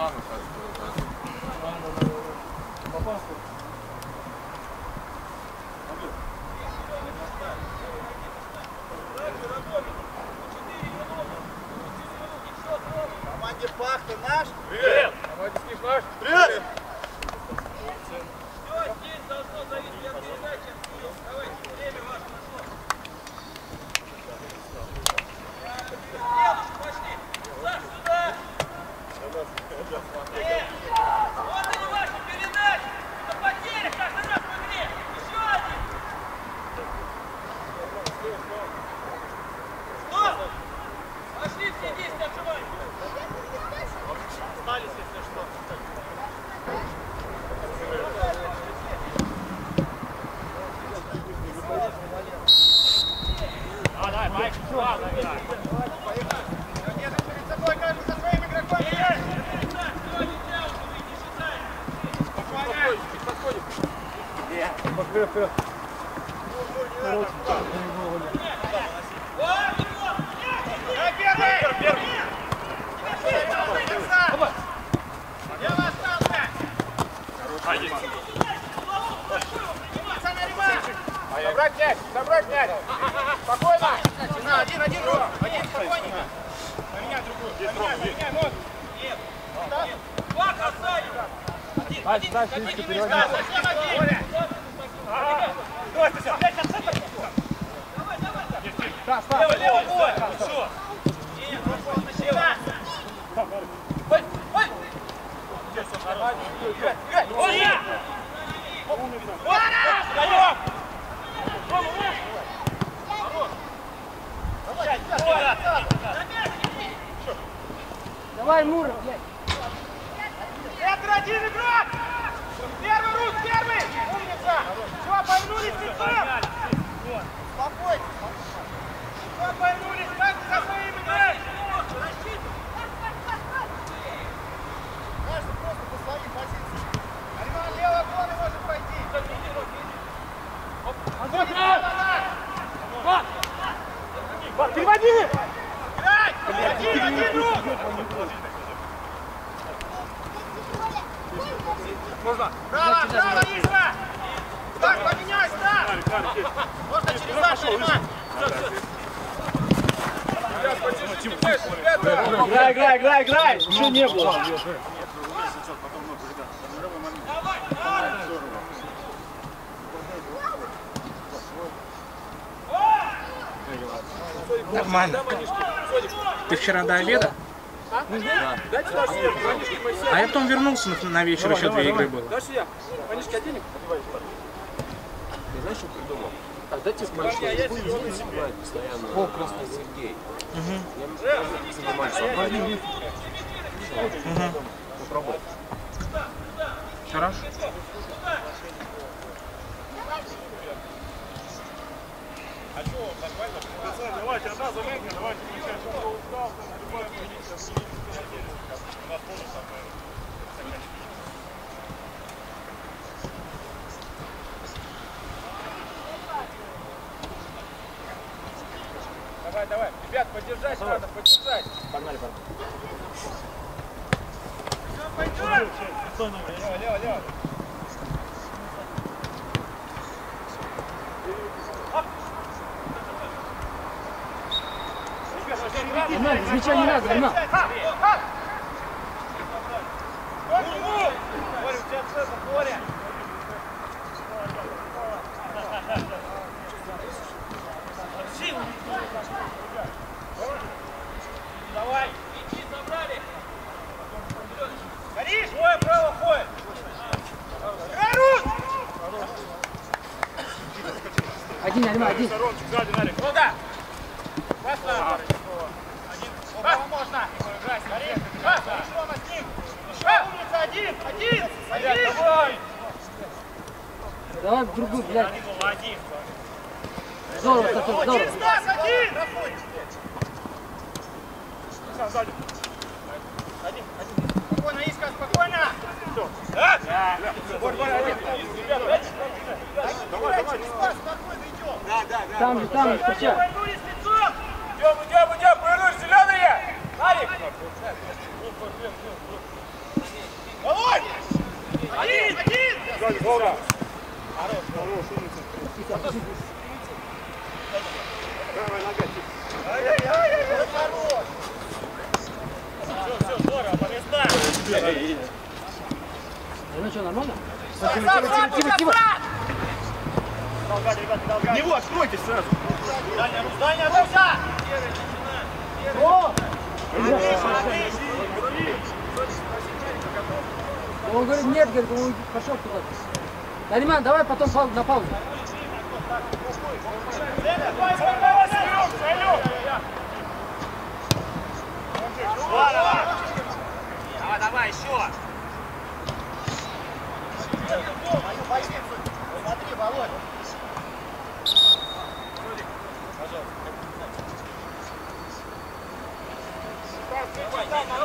Охрану как По паспорту. Команде Пахта наш. Привет! Авадийский наш? Привет! Пошли все действия, отжимай! Остались, если что. Держи перед собой, каждый со своим игроком. Спокойно. Вперед, вперед. Давай первый! Первый! Дело остался! Пацаны, Рима! Забрать мяч! Забрать мяч! Спокойно! На, один, один, рук! Один, спокойненько! Поменяй другую! Поменяй, поменяй, вот! Стас! Два красавчика! Дальше, дальше, Лизка, переводи. Стас! Стас. Лево, лево, бой! Все! Ой, ой! Ой, я! Встаем! Давай, Мура, блядь. Это один игрок! Можно? Браво, браво, Исра! Так, поменяй, Стас! Можно через Сашу, Ариман! Играй, играй, играй, играй! Еще не было. Нормально. Ты вчера до обеда? А я потом вернулся на, на вечер, еще две игры было. Дальше я. Манишки оденем? Знаешь, что придумал? Когда тебе спрашивают, не будет забивать постоянно Пол красный Сергей. Я занимаюсь собранием. Попробуй. Хорошо. Давайте, одна заменка, давайте включаем, чтобы кто устал, там, любая позиция. У нас тоже самое. Давай, давай. Ребят, поддержать надо, поддержать. Погнали, погнали. Пойдем. Лево, лево, лево. Роман, без мяча не надо, Роман. Боря, у тебя центр, Боря. Давай. Иди, забрали! Горишь? Двое право ходит. Играй, Рус! Один, Альма, один. Сторончик сзади, Нарик. Ну да. Просто. Один. Оба можно. Горишь. А, горишь, Рома, с ним. А, умница, один, один, один. Давай. Давай в другую, блядь. Один. Здорово, Стасов, здорово. Один, Стас, один. Сзади. Один, один. Спокойно, Иска, спокойно. Да? Один. Дайте. Давай, давай. Да, да, да. Там же, там же, сейчас. Идем, идем, идем, прыгнуть, зеленые! Нарик! Володь! Один, один! Жаль, Бога! Хорош, хорош, умница. Правая нога, чисто. Ай-яй-яй-яй! Хорош! Все, все, здорово, повезла! Ну что, нормально? Тихо, тихо, тихо! В него откройтесь сразу. Дальняя рука, дальняя рука! Он говорит, нет, говорит, он пошел куда-то. Нариман, давай потом пау- на паузу. Давай, давай, еще! Смотри, Володь! Stop,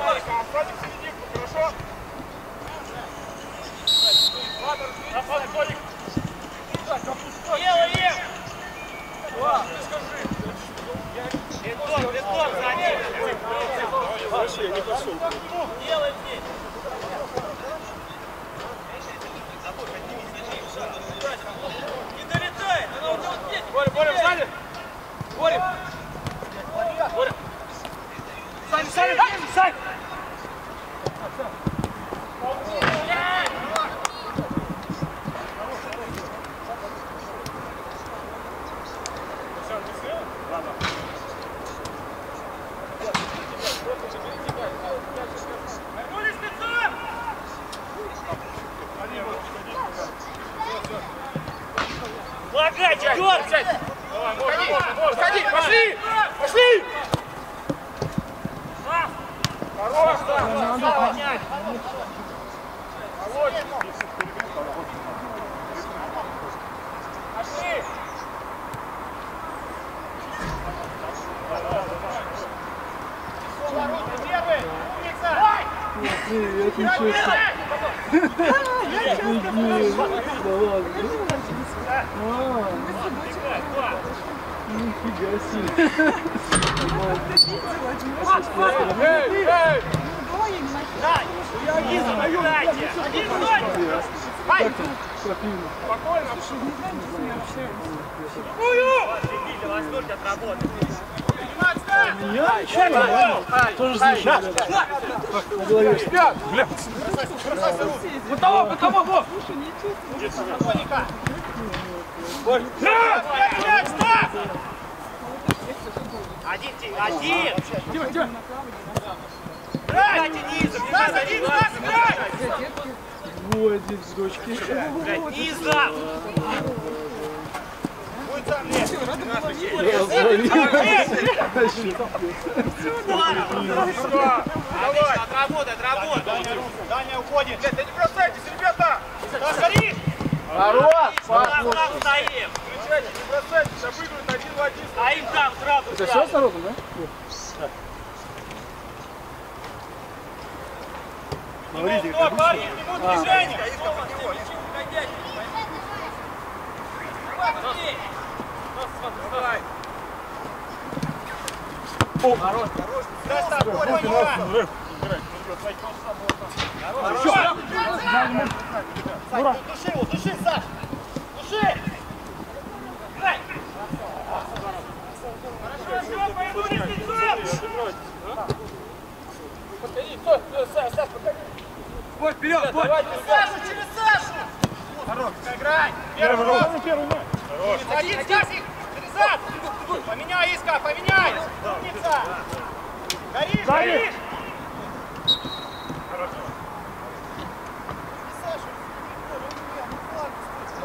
Один, один! Дима, Дима! Играй! Низом, Стас, один, Стас, играй! Двое здесь с дочки. Блядь, низом! Будет сам. Отлично, отработай, отработай. Дальняя уходит. Блядь, да не гори! Хорош! Сразу стоим. Встречайте, не бросайтесь, обыгрывают один в один. Стоим там сразу, Это все с народом, да? Смотрите, Стоп, парни, минут движения. Да, Стас, спокойненько. Сань, души его, души, Саш! Души! Играй! Хорошо, повернулись лицом! Вот, вперед, вот! Сашу, через Сашу! Хорош, играй! Первый раз! первый мяч! Один, Стасик! Через! Поменяй, Иска, поменяй! Умница! Горишь, горишь!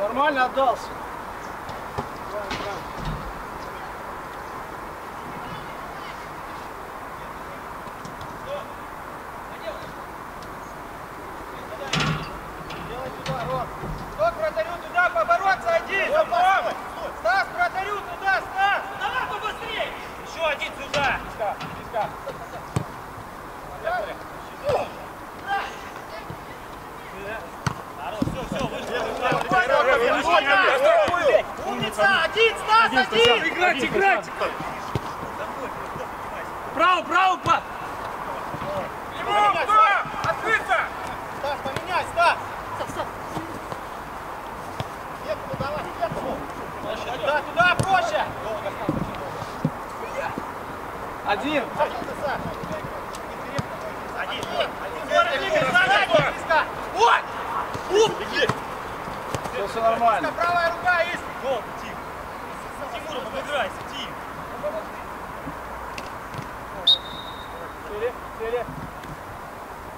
Нормально отдался. Кто к вратарю туда побороться один! Стас, к вратарю туда, Стас! Давай один! Умница! Один, Стас, один! Играть, играть! Право, право, па! Поменяй, Стас! Открыться! Стас, поменяй, Стас! Ветку давай, ветку! Туда, туда, проще! Один. Один. Один. Вот! Все, все нормально. Правая рука есть! Вот, Тимуром обыграйся, Тим. Сели, сели.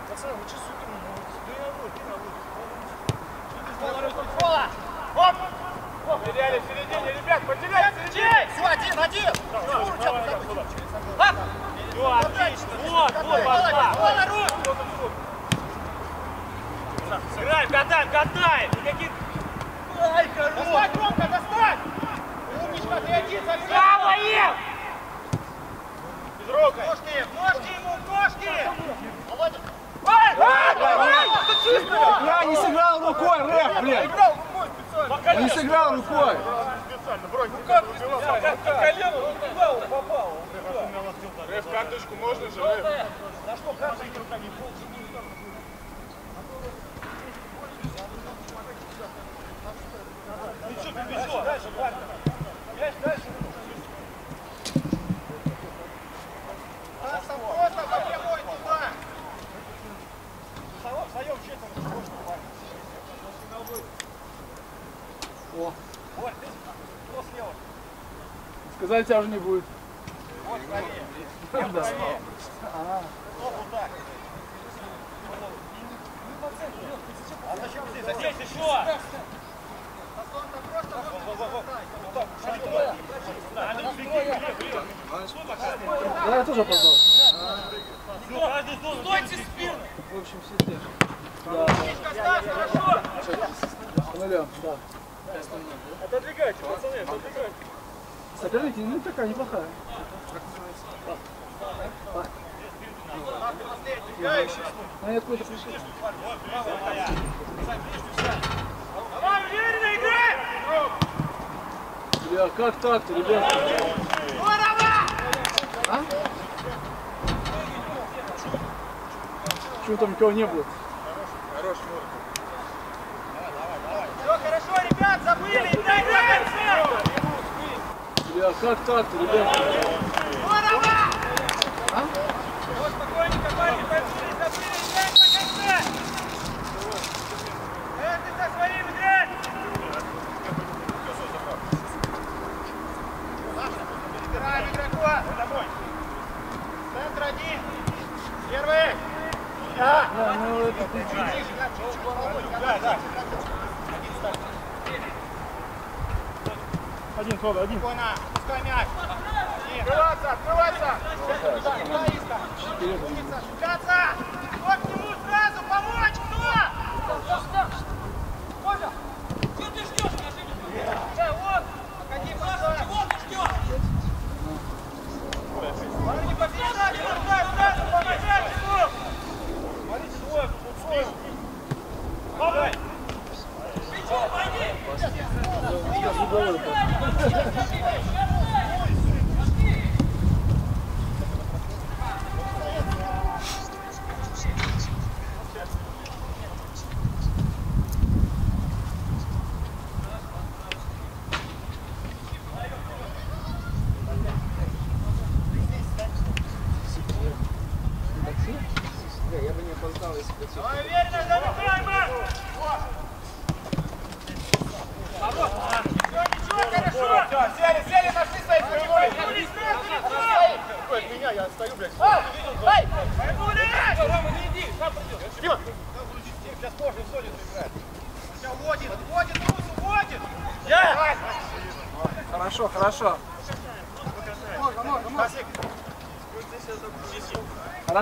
Пацаны, вы что, сука, ну, ты на вод, ты на вод. Кола! Оп! Потеряли в середине, ребят, потеряли в середине. Все, один, один! Что Давай, ты сюда. Оп! Все, отлично. Вот, вот, пошла. Кола, руку! Сыграем, катаем, катаем. Никаких... Ай, хорош. Достань, Ромка, достань! Ты за Браво им! Без рук. Ножки, ножки ему, ножки! Володя! Я не сыграл рукой, рэп, блядь. Не сыграл рукой. Специально, бронь. Как Как колено, он туда он попал. Рэп, карточку можно же, рэп. На что карточки руками? Дальше, Варка. Мяч дальше. Просто, просто по прямой туда! Встаем четверо. О, Вот, ты кто слева? Сказали, тебя уже не будет. Вот, правее. Да. Правее. А, Вот так. А зачем здесь? Здесь еще! Да, я тоже опоздал. Стойте спину! В общем, все те. Да, Стас, хорошо! по нулям, да. Отодвигайте, пацаны, отодвигайте. Соперники, ну, такая неплохая. Ну, они откуда пришли? Давай, уверенно играй! Бля, как так-то, ребята? А? Чего там никого не было? Все хорошо, ребят, забыли! Играем! Бля, как так-то, ребята? Вот спокойненько, парни, забыли, забыли! Играем до конца! Каждый за своим играть! Забираем игрока! Центр один! Первый! Да! Да, ну это ты Да, да. Один, Сода, один. Пускай мяч! Открываться, открываться! Шукаться! Вот к нему сразу помочь, кто? Что ты ждешь, скажи? Да, вот! Погоди, пожалуйста! Чего ты ждешь? Парни, побежали, сразу помогать ему! Смотрите, двое, тут свой. Давай! Ты что, пойди! Давай уверенно, замыкай, Марк! Все, ничего, хорошо! Все, сели, сели, нашли свои пулевые. Вернулись сразу, лицо! Какой от меня, я стою, блядь. Эй! Поймали! Рома, не иди, сам придет. Дима. Сейчас позже в Соню играет. Все, водит, водит, Рус, водит! Я! Хорошо, хорошо.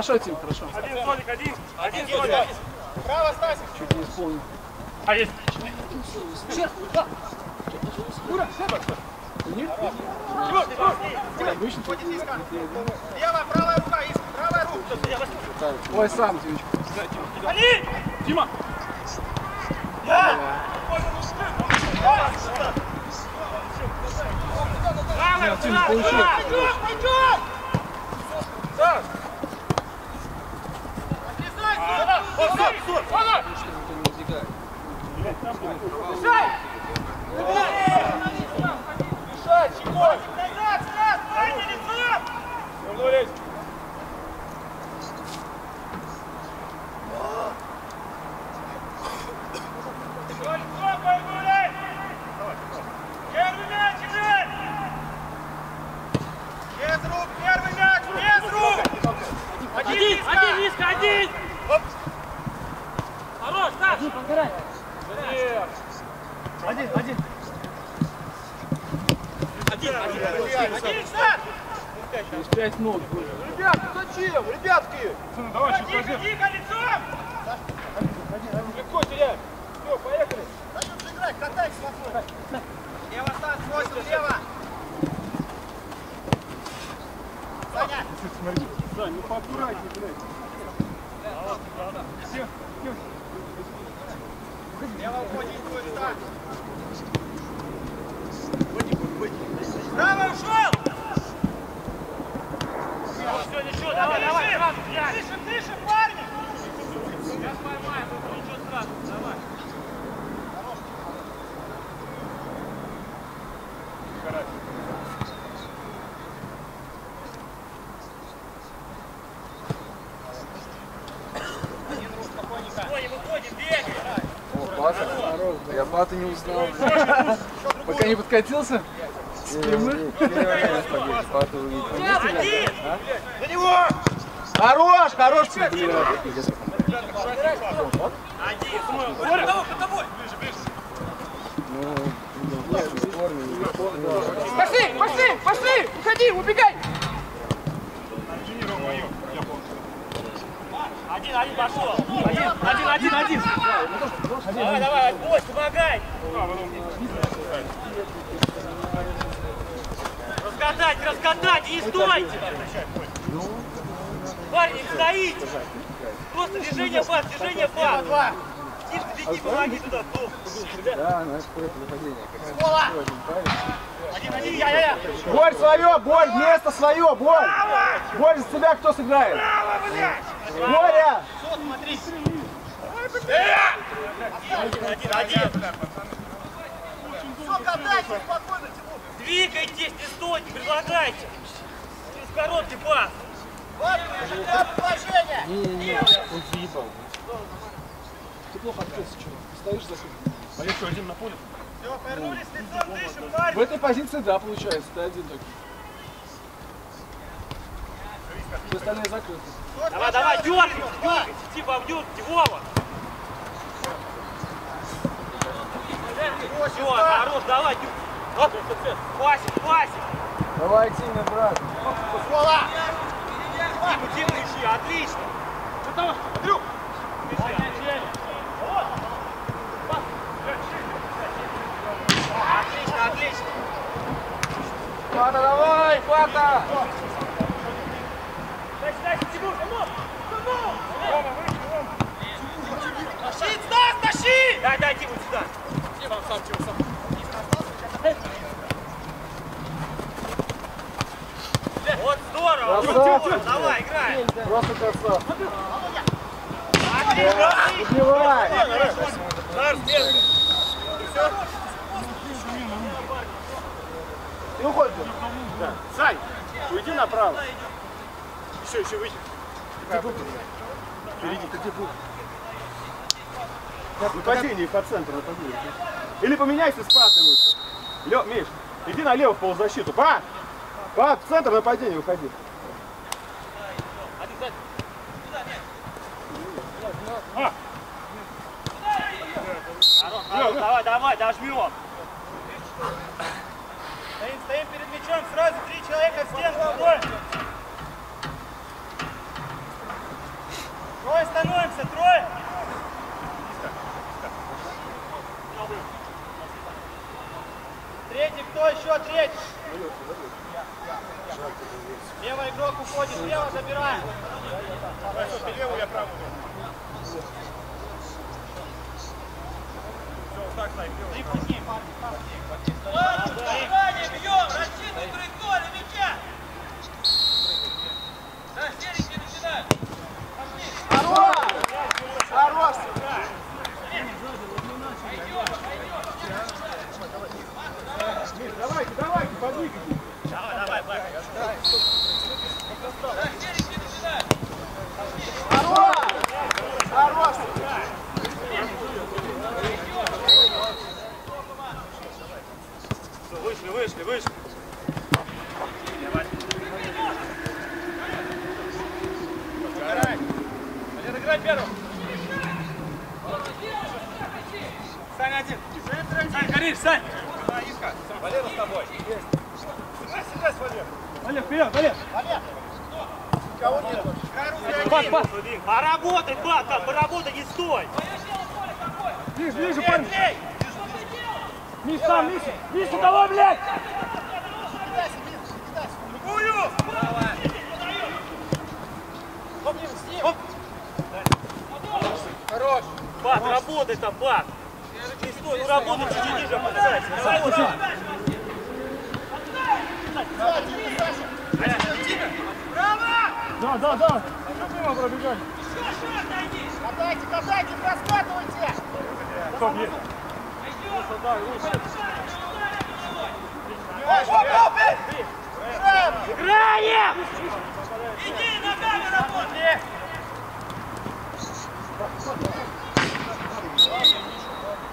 Хорошо, Тим, хорошо. Один Соник, один. Один Соник. Право, Стасик! Чуть не исполнил. А есть. Нет? Обычно Водит низко! Левая, правая рука, есть правая рука! Ой, сам, Тимочка. Али! Дима. Нет, Тим, получил. Пойдем, пойдем! Да. Отрезай, Соня! Мешай, чего? Назад, сразу, парни, лицом! Вернулись. Хорош, Саш! Подгорай. Один, Саш! Через 5 минут будет. Ребят, ну зачем? Ребятки! Пацаны, давай, чуть Тихо, тихо, лицом! Легко теряем. Все, поехали. Сыграй, катайся на свой. Лево, Стас, 8, лево. Саня. Смотри. Сань, ну поаккуратнее, блядь. Все, Лево уходи, твой Стас. Право ушел! Все, ничего, давай, давай, сразу, Дышим, дышим, парни! Сейчас поймаем, ничего сразу, давай. Я Пата не узнал. Пока не подкатился? С прямых? Пата увидел. Один! На него! Хорош, хорош. Один! Боря, давай, под тобой! Пошли, пошли, пошли! Уходи, убегай! Один, один пошел! Один, один, один, один! Давай, давай, бой, помогай! Раскатать, раскатать, не стойте! Парни, не стоите! Просто движение пас, движение пас! Тише, беги, помоги туда, вдох. Да, ну это какое-то нападение. Один, один, я, я, я! Борь свое, Борь, место свое, Борь. Борь за себя кто сыграет? Боря! Один, один, один! Двигайтесь, не стойте, предлагайте! Через короткий пас! Ты плохо открылся, что? Стоишь за А я что, один на поле? Все, повернулись лицом, дышим, В парни! этой позиции, да, получается, ты один только. Все остальные закрыты. Давай, давай, дергай, дергай, типа дергайте, Вова! Все, хорош, давай, дергай! Пасик, пасик! Давай, активно, брат. Тиму, Тиму ищи, отлично! Андрюх! Отлично, отлично! Пата, давай, Пата! Дальше, дальше, Тимур, Тимур! Тащи, Стас, тащи! Дай, дай, Тимур, сюда! Вот здорово! Красавчик. Давай, играй! Просто красава. Отлично! Убивай! Старс, детка! Ты уходишь? Да. Сань, уйди направо. Еще, еще выйди. Впереди? Нападение по центру нападение. Или поменяйся с Патой лучше. Лё, Миш, иди налево в полузащиту. Пат! Пат, в центр нападения уходи. Хорош, давай, давай, дожмем! Стоим, стоим перед мячом, сразу три человека в стенку, трое! Трое становимся, трое! Третий, кто еще? Третий! Левый игрок уходит, слева забираем! Левую, я правую. Три пути! Заранее бьем! Рассчитывай траекторию мяча! Да, серенький начинай! Хорош! Давайте, подвигай. Давай, давай, Блэк. Хорош! Хорош! Вышли, вышли, вышли. Играй! Валер, играй первым! Сань один! Сань, горишь, Сань! Валера с тобой. Есть. Сюда, Валер. Валер, вперед, Валер! Кого нет? Пас, пас! Поработай, пас, там, поработай, не стой! Ближе, ближе, парень. Миш, сам, Миша. Миша, давай, блядь. Другую! Хорош! Пас, работай там, пас! Ну работай чуть-чуть ниже, опускайся. Работай. Да, да, да. Любимо пробегать. Катайте, катайте, раскатывайте! Стоп, есть. Играем! Иди ногами работай!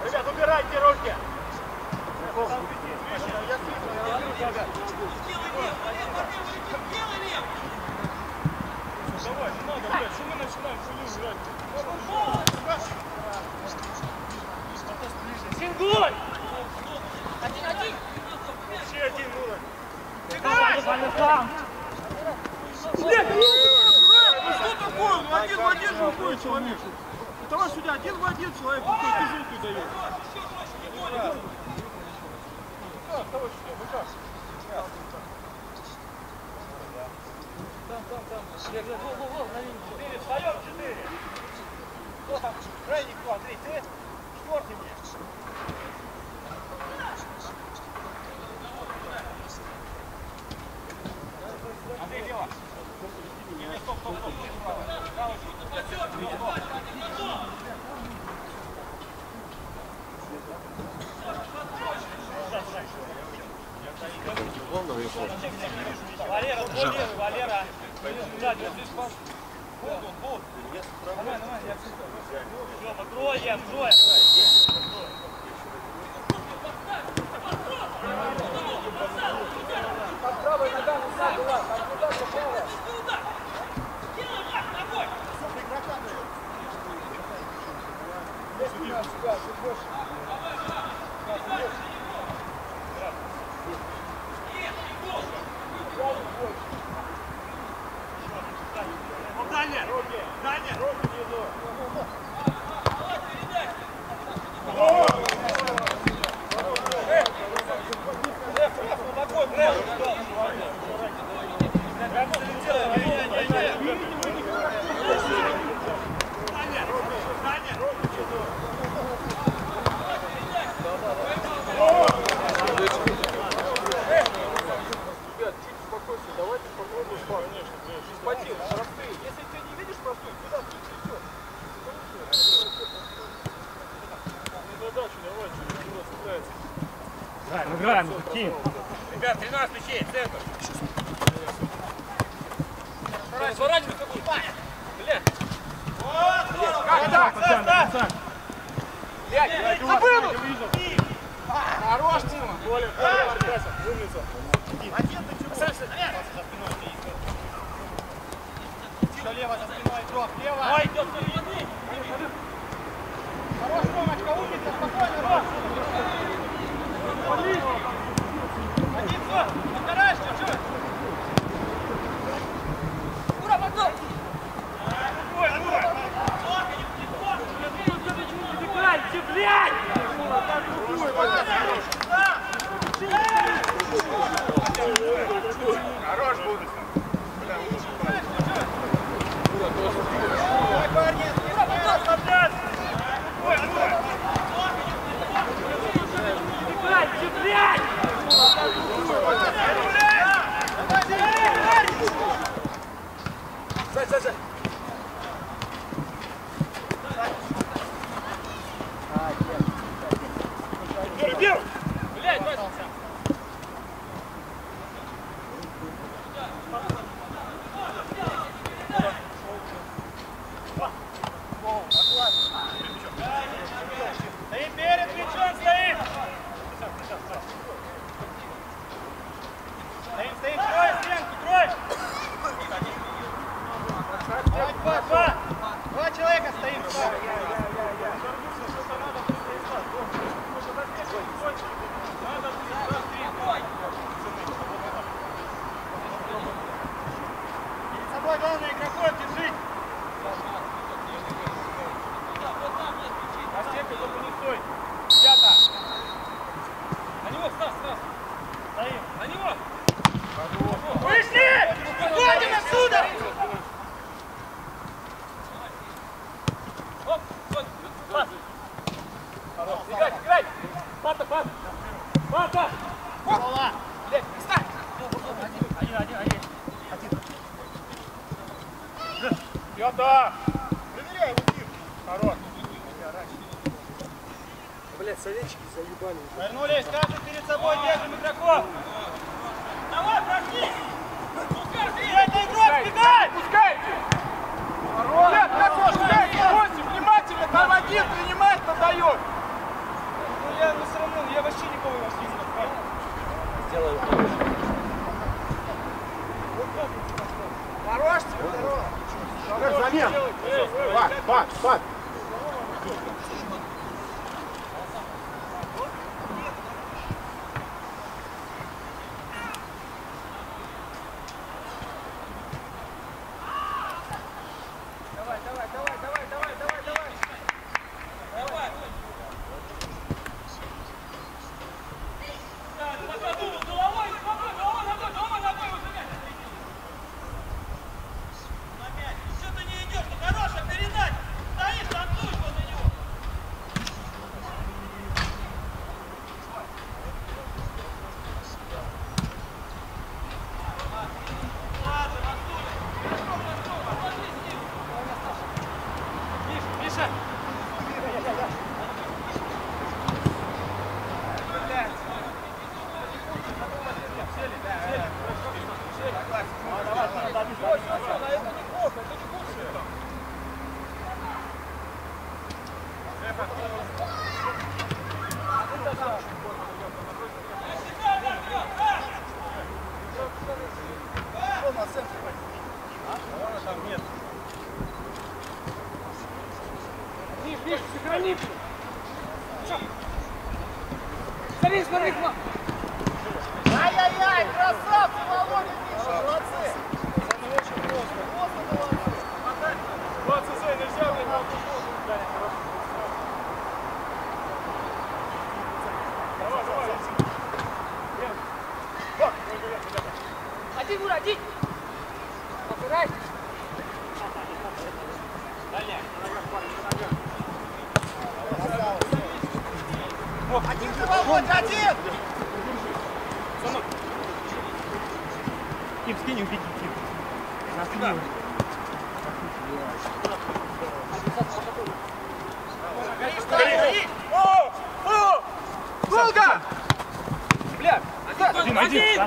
Ребят, убирайте руки! Давай, не надо, блядь, что мы начинаем фулю играть? Сингуль! Вообще один уровень. Что такое? Ну один в один же уходит человек. Давай сюда, один в один человек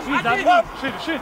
Один, один, зажми, один. зажми. Шире,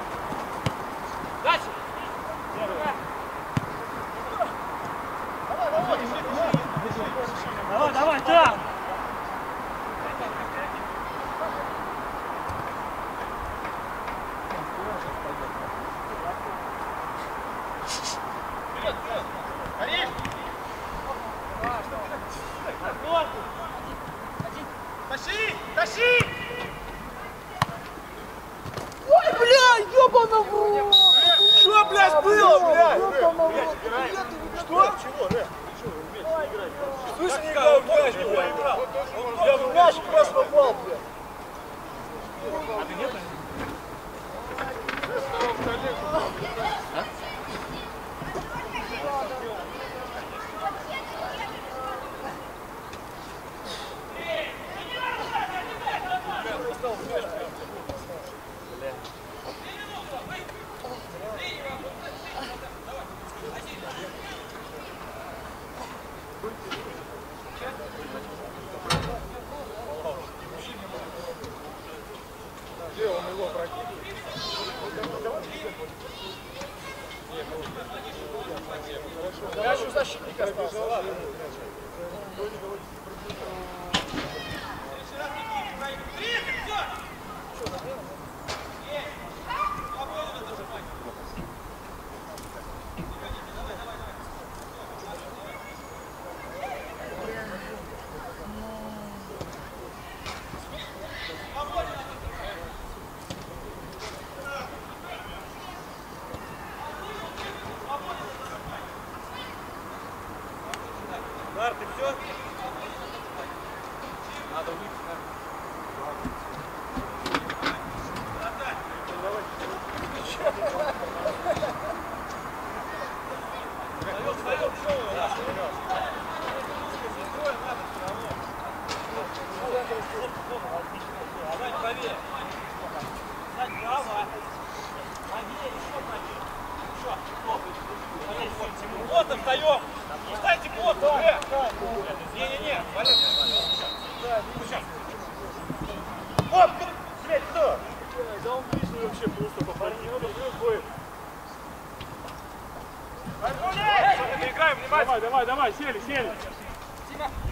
Играем внимательно. Давай, давай, давай, сели, сели.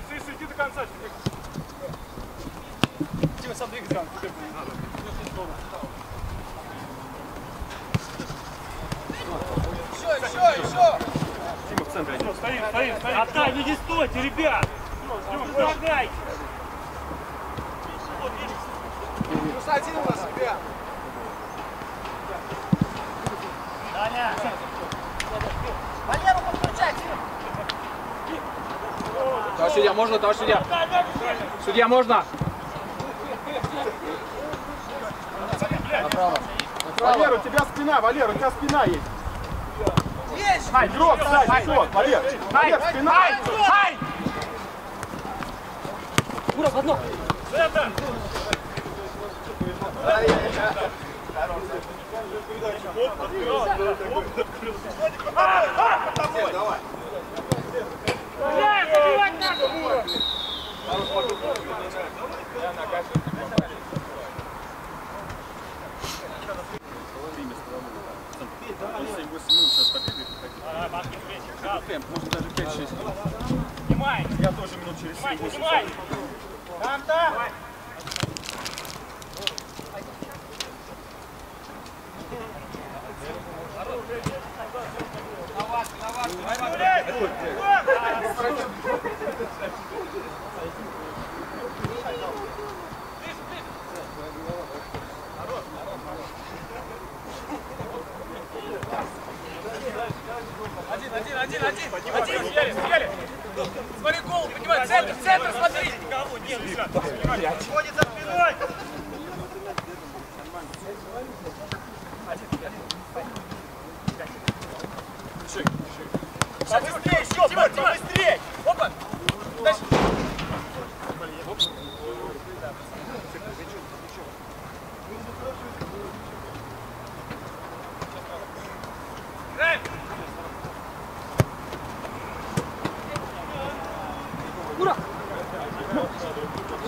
Ты иди до конца. Тима, сам двигайся. Тебе не надо. Тима в центре. Все, стоим, стоим, стоим. Отдай, не стойте, ребят. Тима, Помогай. Плюс один у нас, ребят. Товарищ судья, можно, товарищ судья? Судья, можно? Направо. Валер, у тебя спина, Валер, у тебя спина есть. Есть! Ай, дроп, кстати, вот, Валер. Валер, спина. Блядь, забивать надо. Можно даже 5-6. Снимай. Я тоже минут через Снимай, снимай. Там, там. Один, один, один, один. Один, съели, съели. Смотри, голову, поднимай, центр, центр, смотри. Никого нет. Ходит за спиной. Сейчас быстрее, еще, Тимур, Тимур, быстрее. Опа. Дальше. Играем.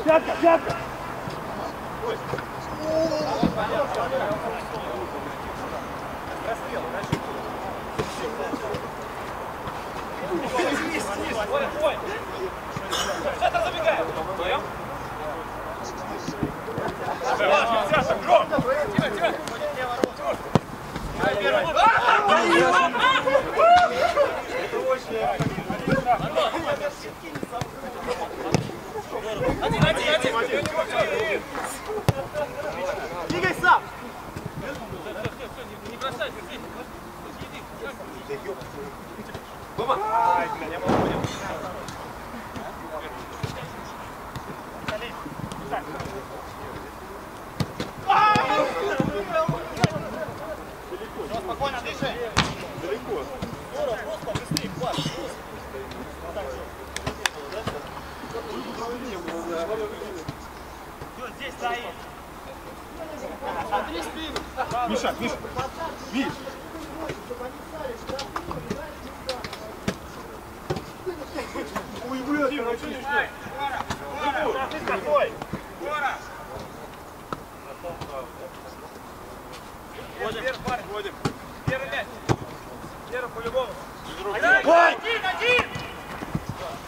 Пятка, пятка. Центр забегаем. Нельзя, гром. Тимур, Тимур. Один, один, один. Двигай сам. Не бросай, держи. Спокойно, здесь стоит. Миша, Миша. Миш. Ой, блядь, Дима, что не ждешь? Ты какой? Вводим. Вверх, парень, вводим. Первый мяч. Первый по-любому. Один, один.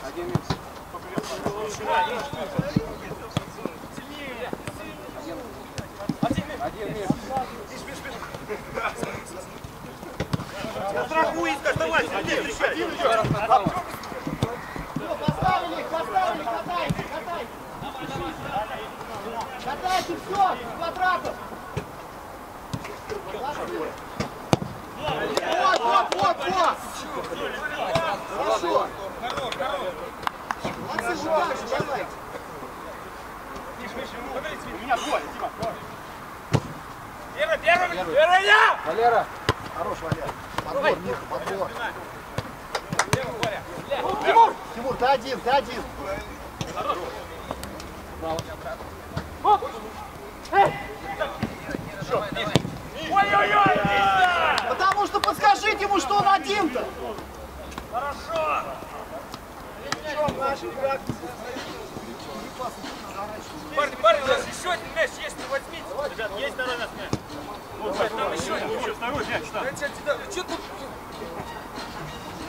Один минус. Вот, вот, вот, вот. Хорошо. Валера! Хорош, Валера. Подбор, Миха, подбор. Тимур! Тимур, ты один, ты один. Браво. Ой-ой-ой! Потому что подскажите ему, что он один-то! Хорошо! Парни, парни, у нас еще один мяч есть, не возьмите. Ребят, есть второй мяч. Вот, там еще один. Еще второй мяч, там. Что тут?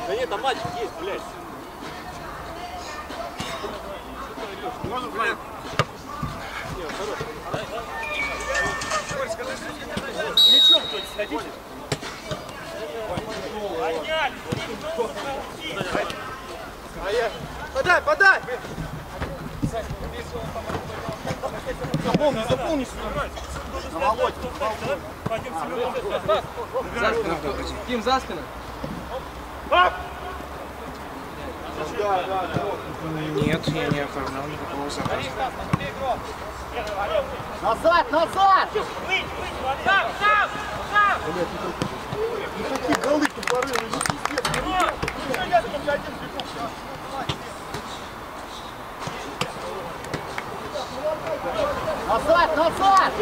Да нет, там мальчик есть, блядь. Можно, блядь. Мячом кто-нибудь сходите. Подняли! Подай, подай! Заполни, заполни сюда. За спину кто? Ким, за спину? Нет, я не оформлял никакого заказа. Назад, назад! Выйди, выйди, сам, сам, сам! Ну такие голы тупорылые, ну пиздец. Назад, назад!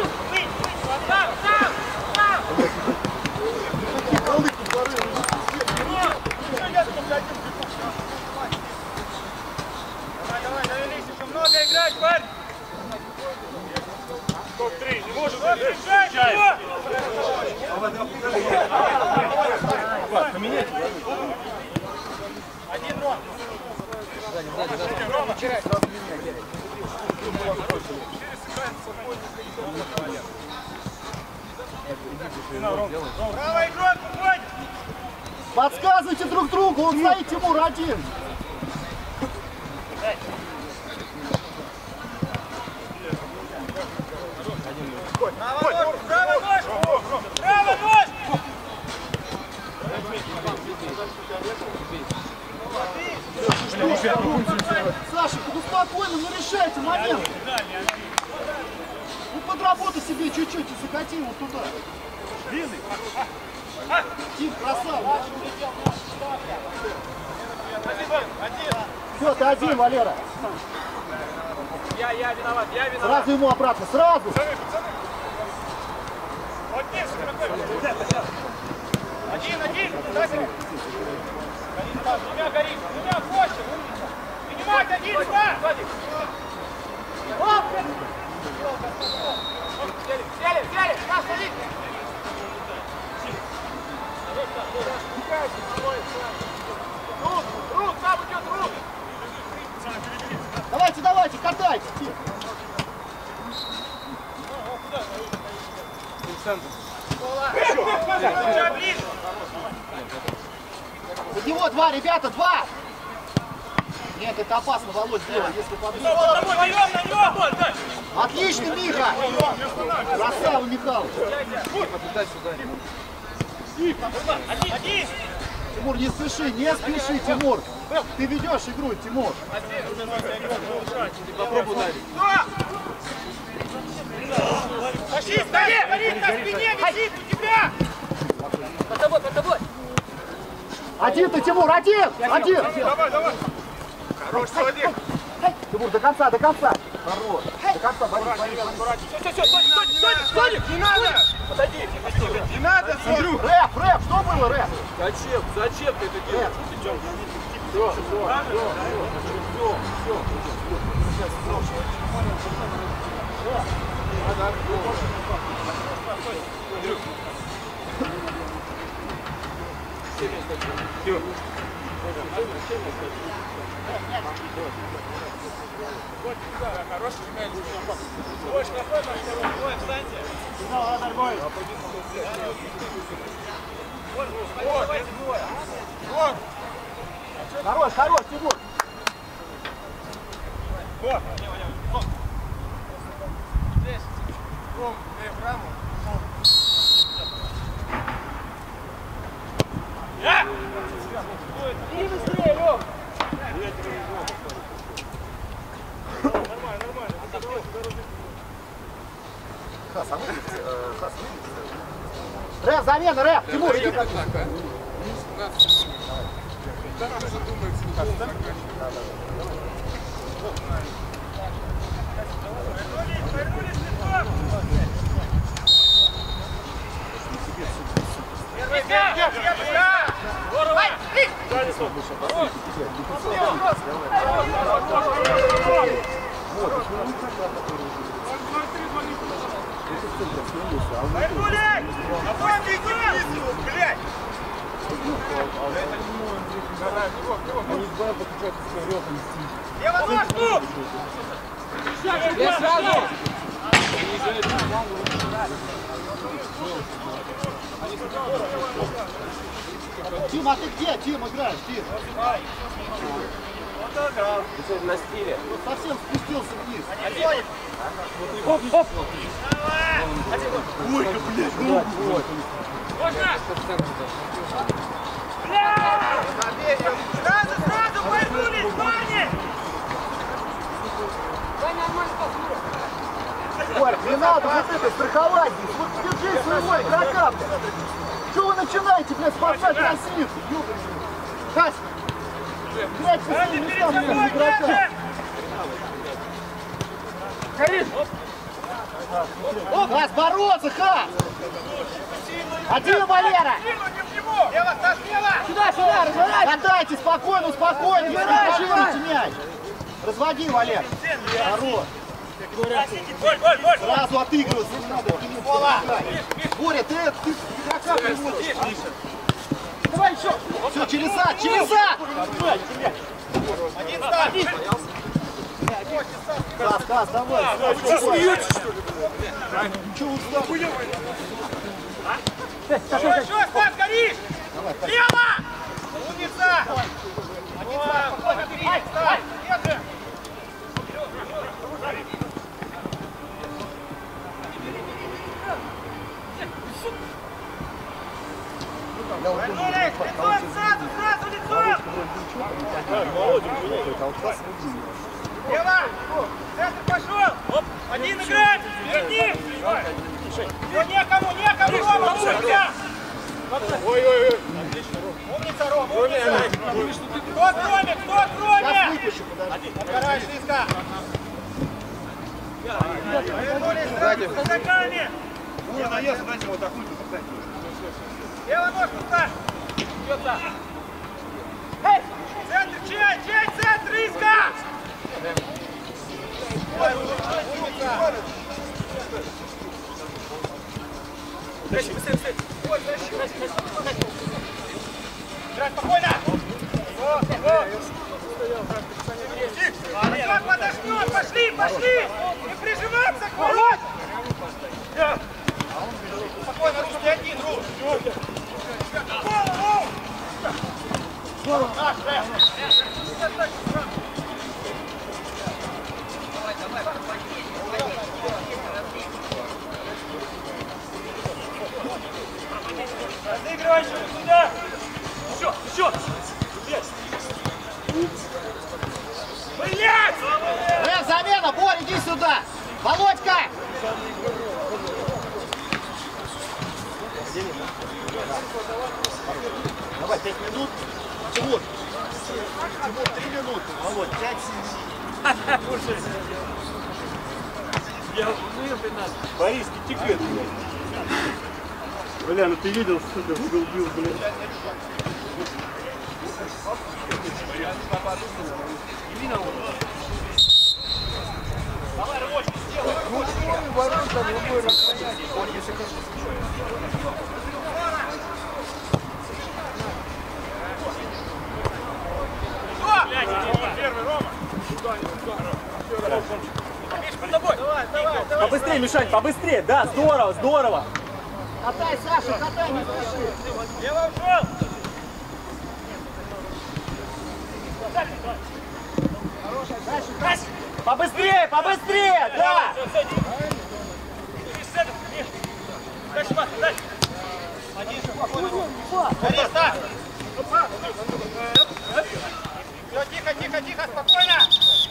Красава, Михалыч! Один, один. Тимур, не спеши, не спеши, Тимур! Ты ведешь игру, Тимур! Попробуй дать. Тащи, стоит, стоит на спине, висит у тебя. Под тобой, под тобой. Один ты, Тимур, один! Один! Давай, давай. Хорош, Владик. Тимур, до конца, до конца! Хорош! До конца, борись, борись. Все, все, все, стой, стой, стой. Не надо. Подойди. Не надо, Андрюх. Рэп, рэп, что было, рэп? Зачем? Зачем ты это делаешь? Идем. Все, все, все, все, все. Хорош, хорош, Тимур! Рэп, замена, рэп! Тимур, иди ко мне. Гулять! Обойди, иди! Блядь! Лево ножку! Я сразу! Тим, а ты где? Тим, играешь, Тим. Ты сегодня на стиле. Совсем спустился вниз. Сразу, сразу, пойдули, парни! Борь, не надо вот это страховать здесь. Вот держи своего игрока, блядь. Чего вы начинаете, блядь, спасать Россию? Ёбаный. Игрока. Хас, бороться, Хас! Один, Валера! Лево, Стас, лево! Сюда, сюда, разворачивай! Катайте, спокойно, спокойно, не разворачивайте мяч! Разводи, Валер! Хорош! Сразу отыгрываться не надо. Боря, ты, ты игрока приводишь. Давай еще! Все, через зад, через зад! Один Стас! Стас, Стас, давай! Вы что, смеетесь, что ли? Ничего устал. Хорошо, Стас, горишь! Лево! Умница! Умница! Спокойно, впереди, Стас! Вернулись! Лицом сразу, сразу лицом! Лево! Центр пошел! Один играет! Верни! Все, некому, некому, Рома, умница! Ой-ой-ой. Умница, Рома, умница! Кто кроме, кто Сейчас кроме? выпущу, подожди. Отгораешь низко! Вернулись сразу с ногами! Не, наезд, дайте ему отдохнуть и поставить. Лево ножку ставь! Бьется! Центр, чай, чай, центр, риска! Быстрее, быстрее! Ой, защита! Играй спокойно! Вот, вот! Пойдем, подождем, пошли, пошли! Не прижиматься ворот! Спокойно, русский один, Рус! Разыгрывай сюда! Еще, еще! Блять! Рэм, замена, Боря, иди сюда! Володька! Давай, пять минут. Тимур. Тимур, три минуты. Володь, пять Борис, тикет, блядь. Бля, ну ты видел, сука, в угол бил, блядь. Первый, Давай! Побыстрее, Мишань, побыстрее. Да, здорово, здорово. Катай, Саша, катай, не спеши. Лево ушел! Побыстрее, побыстрее, да. Дальше, Мат, дальше! Гори, Стас! Все, тихо, тихо, тихо, спокойно!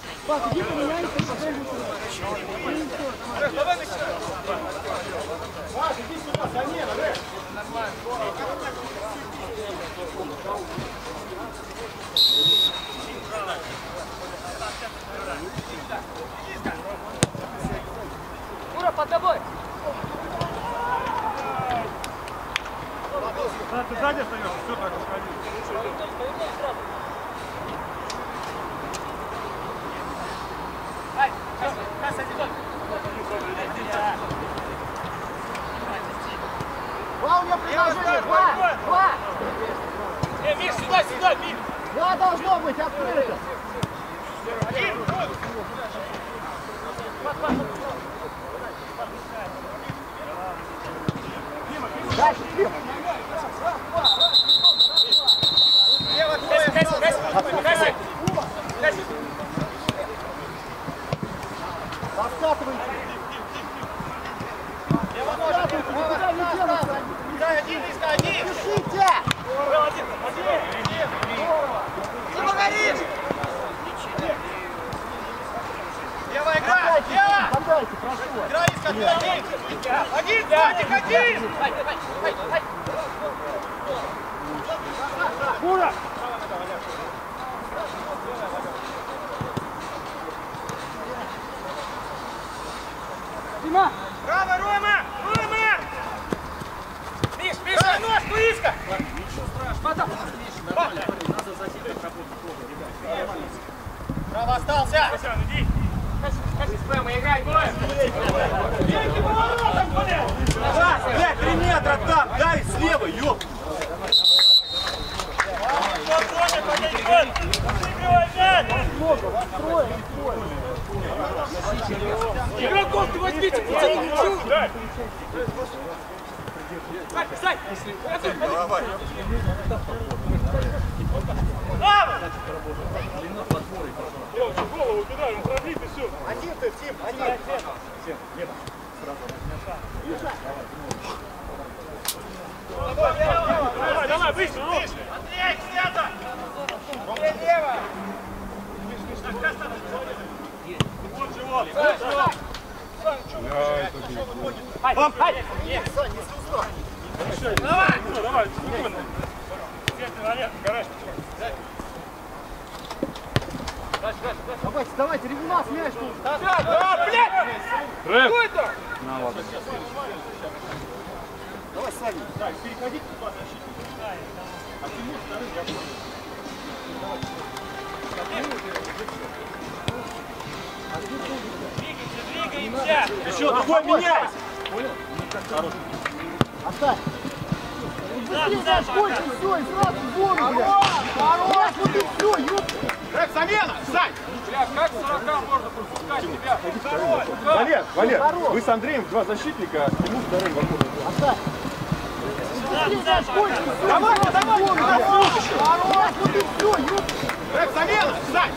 Пас, иди поменяйся, попробуй. Паш, иди сюда, замена, Рэк. Ура, под тобой! Да, ты сзади остаешься, все так уходи. У меня предложения, два, два. Э, Миш, сюда, сюда, Миш. Два должно быть открыто. Дальше, Ты что, другой меняй! Оставь. Быстрее закончи, все, и сразу в. Хорош! Вот и все, ёпта. Рэк, замена! Сань! Валер, Валер, вы с Андреем два защитника, а ему вторым. Оставь. В давайте, воду, давайте, блядь. Хорош! Вот и все, ёпта. Рэк, замена! Сань!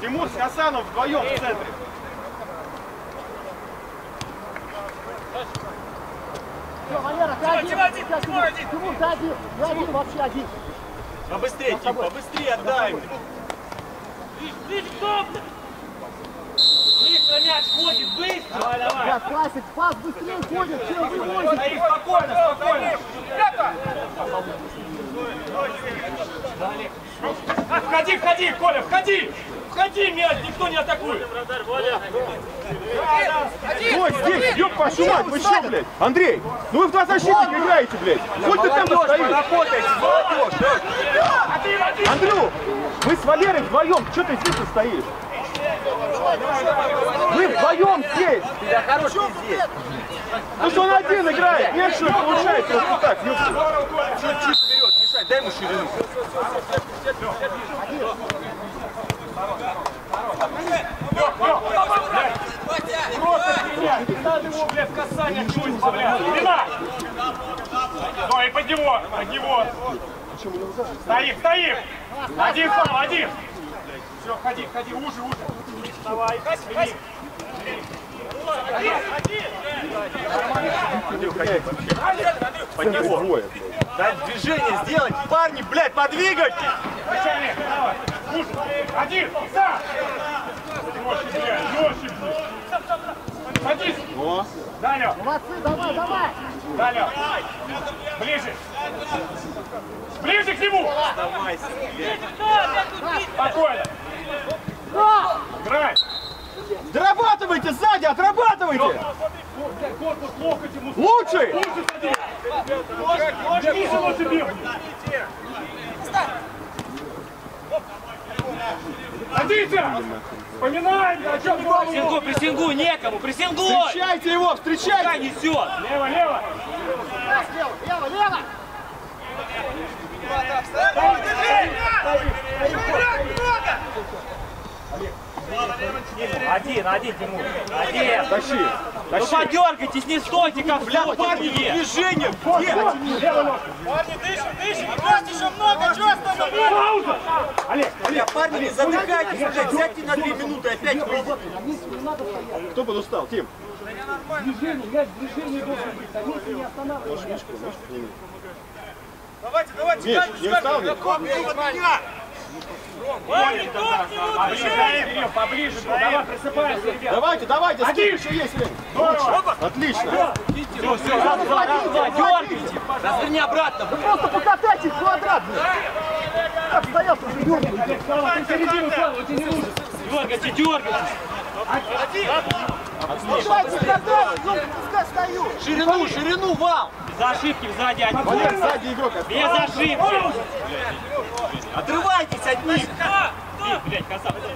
Тимур с Хасаном вдвоем в центре. Все, Валера, ты один. Тимур, один, Тимур, один. Тимур, ты один. Я один, вообще один. Побыстрее, Тим, побыстрее отдай мне. Быстро мяч ходит, быстро! Давай, давай! Блядь, классик, пас быстрее ходит, чем вывозит. Спокойно, спокойно! Ребята! Входи, входи, Коля, входи! Входи, мяч, никто не атакует. Вот здесь, ёб вашу мать, вы что, блядь? Андрей, ну вы в два защитника играете, блядь. Хоть ты там стоишь. Андрю, мы с Валерой вдвоем, что ты здесь стоишь? Вы вдвоем здесь. Ну что он один играет, нет, что вот вот так, ёпта. Чуть-чуть вперед, мешай, дай ему ширину. Просто принять. Не надо его, блядь, касание чуть избавлять. Вина! Давай, под него, под него. Стоим, стоим. Один, Слава, один. Все, ходи, ходи, уши, уши. Давай, сними. Под него. Дать движение сделать. Парни, блядь, подвигайте. Начальник, давай. Один, блядь, ёши. Садись. Далее, Молодцы, давай, давай! далее. Ближе. Ближе к нему. Спокойно. Играй. Дорабатывайте сзади, отрабатывайте. Корпус, локоть ему. Лучший. Лучше садись. Держись его себе. Садите! Вспоминаем, о чем говорил. Прессингуй, прессингуй, некому, прессингуй! Встречайте его, встречайте. Пускай несет! Лево, лево. Лево, лево, лево! Один, один, Тимур, один! Тащи. Ну подергайтесь, не стойте, как в парни! Движение. Парни, дышим, дышим! Просто еще много, что остановились? Пауза. Олег, Олег. Парни, не задыхайтесь, блядь, сядьте на две минуты, опять выйдете. Кто подустал, Тим? Давайте, давайте, Миш, не устал? Миш? Парни, топ, минут, Поближе, поближе. Давай, просыпайся, ребят. Давайте, давайте, Один. скидка еще есть время. Здорово. Отлично. Все, все, раз, два, раз, два, дергайте! Разверни обратно! Вы просто покатайте их квадрат! блин. Как стоят уже дёргают. Олег, Слава, ты середину, Слава, тебе не нужно. Дергайте, дергайте! Ну пускай стою! Ширину, ширину, вал. Без ошибки сзади один! Валер, сзади игрок. Без ошибки! Отрывайтесь от них.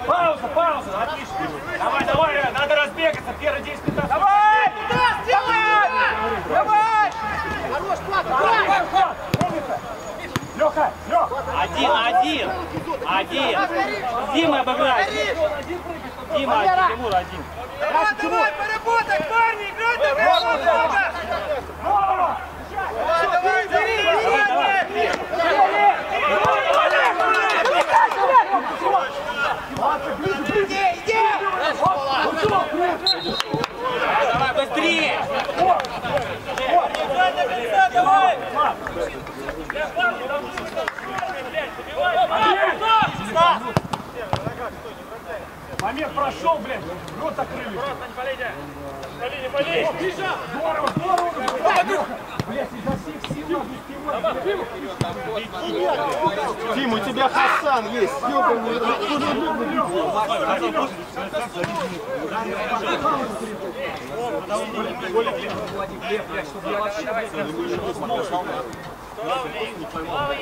Пауза, пауза, отлично. Давай, давай, надо разбегаться. Первый 10-15. Давай! Да, сделай! Давай! Хорош, Плата, давай! Леха, Леха. Один, один! Один! Дима обыграй! Дима один, Тимур один! Давай, давай, поработай, парни, играй давай! Здорово. Давай, бери, бери! Давай быстрее! Давай! Момент прошел, блядь. Рот закрыли. Поли, не поли. Здорово, здорово. Блядь, изо всех сил надо успевать. Тим, у тебя Хасан есть. Ёбаный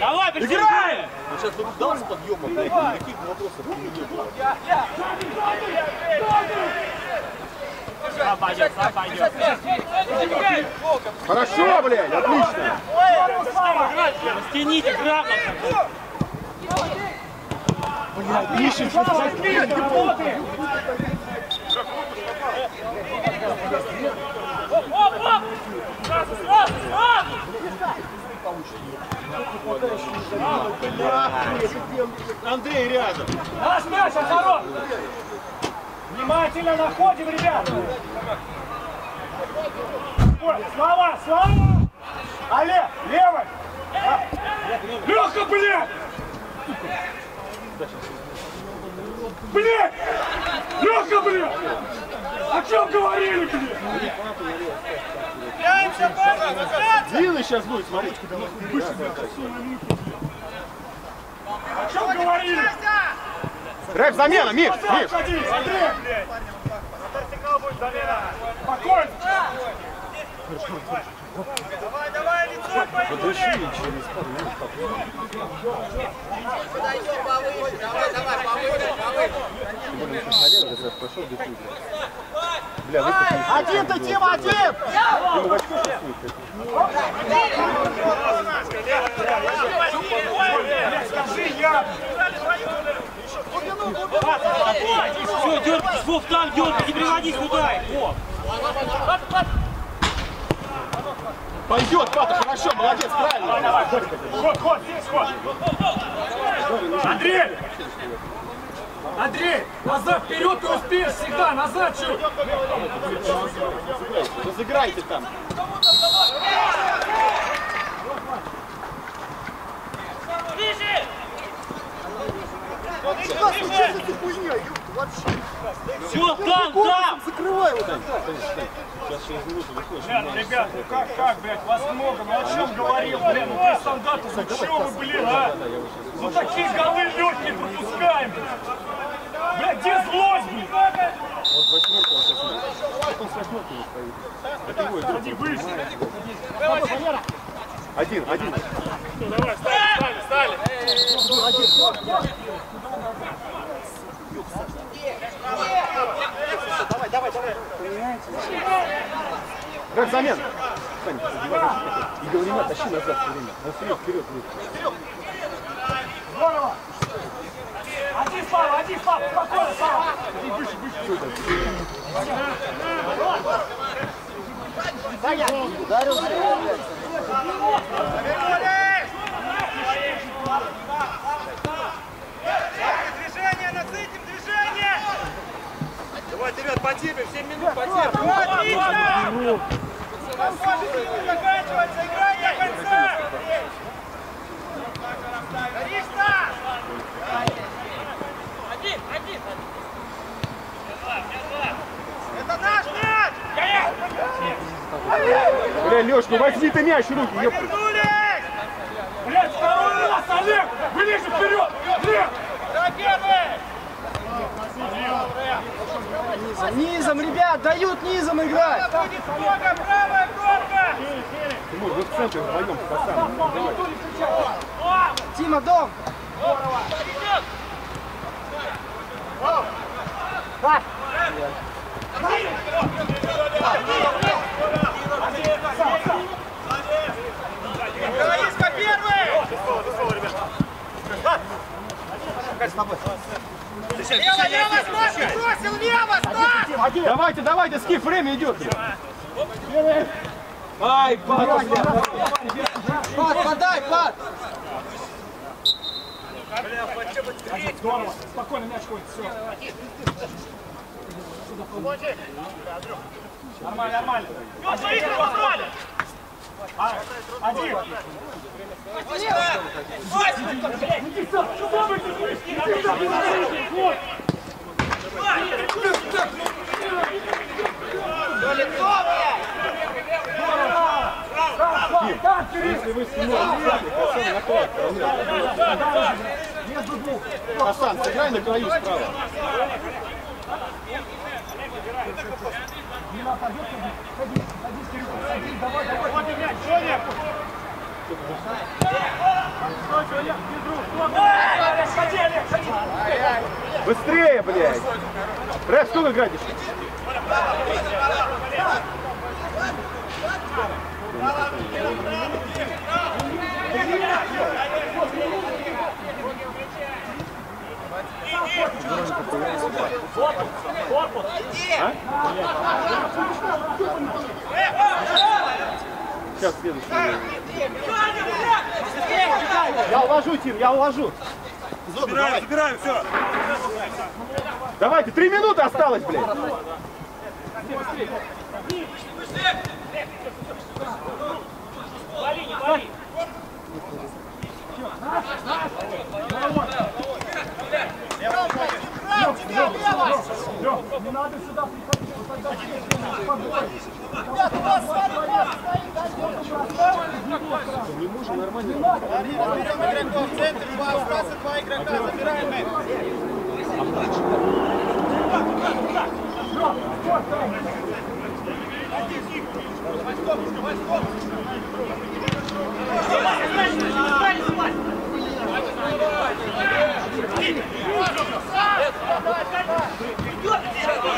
Давай, играй! Сейчас бы дал с подъемом, блядь, никаких вопросов не было. Хорошо, блядь, отлично. Растяните грамотно. Ищем, Сразу, сразу, сразу! Андрей рядом. Наш мяч, оборот. Внимательно находим, ребят. Ой, Слава, Слава. Олег, левый. Леха, блядь. Блядь! Леха, блядь! О чем говорили, блядь? Меняемся, парни, возвращаться! Длинный сейчас будет, смотри. О чем говорили? Рэп, замена, Миш, Миш. Садись, Андрей! Спокойно! Давай, давай, лицо пойдем! Один ты, Дима, один! Скажи я! Все, дергайтесь, Вов, там дергайте, приводи сюда. их, Вов. Пойдет, Пата, хорошо, молодец, правильно. Ход, ход, здесь ход. Андрей! Андрей, назад, вперед ты успеешь всегда, назад чуть. Разыграйте там. Все, там, там! Закрывай вот так. Блядь, ребят, ну как, как, блядь, вас много, ну о чем говорил, блядь, ну стандарту, ну чё вы, блин, а? Ну такие голы легкие пропускаем, блядь. Блядь, где злость, блядь? Вот восьмерка он сейчас нет. Как он с восьмеркой не стоит? Это его игра. Иди выше. Один, один. Ну давай, стали, стали, стали. Как замена? Сань, и говори, на, тащи назад все время. Навстречу, вперед, вперед. Здорово. Один Слава, один Слава, спокойно, Слава. Выше, выше. Ударил. Движение, насытим движение! Давай, ребят, по тебе, 7 минут по тебе. Отлично! Поможете ему заканчиваться, играй до конца! Горишь-то! Один, один! Это наш мяч! Бля, Леш, ну возьми ты мяч в руки, ёпта. Блядь, второй раз, Олег! Ближе вперед! Олег! Ракеты! Низом, ребят, дают низом играть. Будет много, правая кромка! Тимур, вы в центре вдвоем, пацаны. Тима, дом. Гаиска Лево, лево, Стас! Бросил лево, Стас! Давайте, давайте, скиф, время идет. Пад, подай, пад. Здорово. Спокойно, мяч ходит, все. Нормально, нормально. Один, попали. А, один. Иди сам, сюда выйди, иди сюда, иди сюда. Вот. Да, Кирилл! Если вы с Тимуром вместе, Хасан накладка. Хасан, сыграй на краю справа. Ходи, Олег, ходи! Быстрее, блядь. Рэп, сколько градишь? Сейчас следующий. Я уложу, Тим, я уложу. Забираю, забираю, все! Давайте, три минуты осталось, блядь. Лёх, не надо сюда приходить, Не можем нормально. Берем игроков в центре, два у Стаса, два игрока, забираем мяч.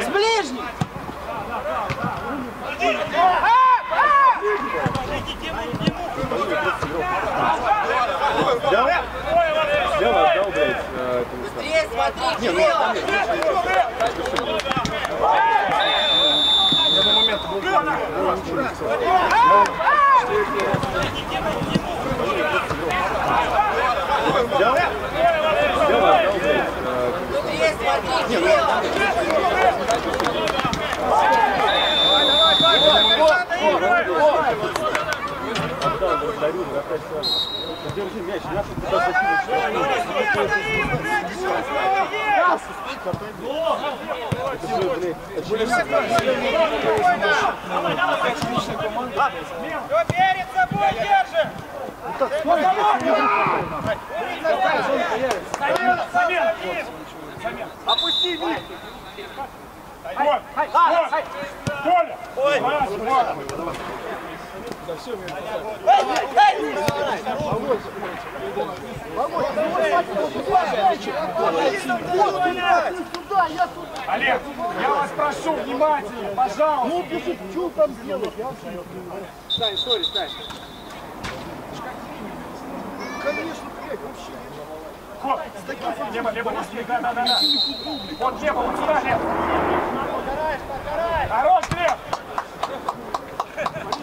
С ближней. Быстрее смотри, Кирилл! На момент был Быстрее смотри, Кирилл! Там нет, Я на момент был там, было ничего не писал. Все перед собой держим! Замена, замена. Опусти вид! Вот, вот. Коля. Туда, ты сюда, я туда! Олег, я вас прошу, внимательнее, пожалуйста. Ну, пиши, что там сделать? Я вообще. Стань, сори, стань. Конечно, блядь, вообще. Вот, лево, лево, да, да, да, да. Вот лево, вот сюда, лево. Хорош, лев. Хорошо разобрались! Вот, нижний, Легко, вот. Стоп, стоп, вот здесь стой. Здесь еще. Играй. Пауза, Глеб, дай выйти.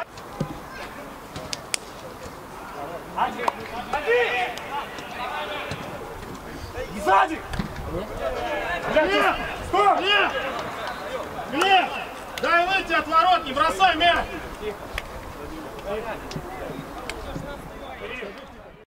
Сзади. Глеб, стой. Глеб! Глеб! Дай выйти от ворот, не бросай мяч!